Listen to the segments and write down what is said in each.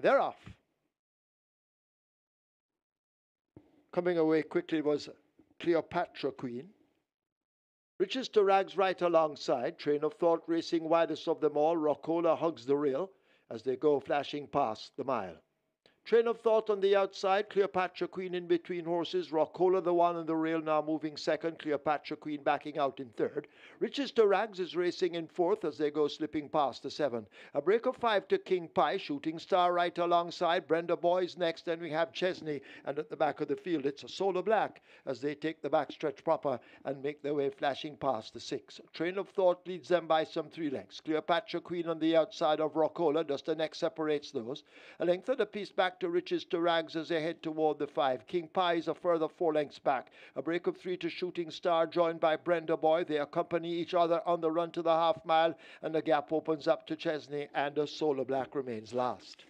They're off. Coming away quickly was Cleopatra Queen. Riches to rags right alongside. Train of thought racing widest of them all. Rockola hugs the rail as they go flashing past the mile. Train of thought on the outside, Cleopatra Queen in between horses, Rockola the one on the rail now moving second, Cleopatra Queen backing out in third. Riches to Rags is racing in fourth as they go slipping past the seven. A break of five to King Pie, Shooting Star right alongside, Brenda Boys next, then we have Chesney, and at the back of the field it's a Solar Black as they take the back stretch proper and make their way flashing past the six. Train of thought leads them by some three lengths. Cleopatra Queen on the outside of Rockola, just the neck separates those. A length of a piece back to Riches to Rags as they head toward the five. King Pie is a further four lengths back. A break of three to Shooting Star, joined by Brenda Boy. They accompany each other on the run to the half mile, and the gap opens up to Chesney, and the Solar Black remains last.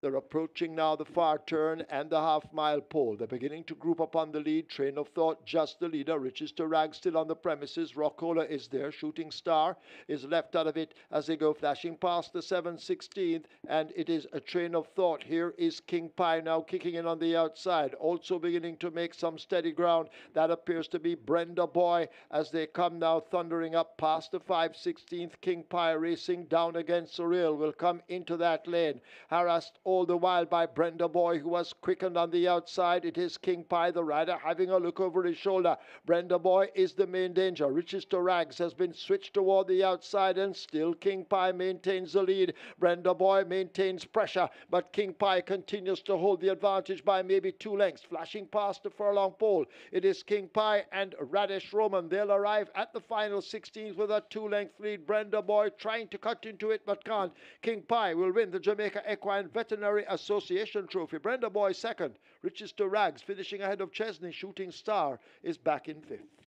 They're approaching now the far turn and the half mile pole. They're beginning to group up on the lead. Train of thought, just the leader. Riches to Rag still on the premises. Rockola is there. Shooting Star is left out of it as they go flashing past the 716th. And it is a train of thought. Here is King Pie now kicking in on the outside. Also beginning to make some steady ground. That appears to be Brenda Boy as they come now thundering up past the 516th. King Pie racing down against rail will come into that lane. Harassed all the while by Brenda Boy, who was quickened on the outside. It is King Pie, the rider, having a look over his shoulder. Brenda Boy is the main danger. Riches to Rags has been switched toward the outside, and still King Pie maintains the lead. Brenda Boy maintains pressure, but King Pie continues to hold the advantage by maybe two lengths, flashing past the furlong pole. It is King Pie and Raddesh Roman. They'll arrive at the final 16th with a two length lead. Brenda Boy trying to cut into it, but can't. King Pie will win the Jamaica Equine Association Trophy. Brenda Boy second. Riches to Rags finishing ahead of Chesney. Shooting Star is back in fifth.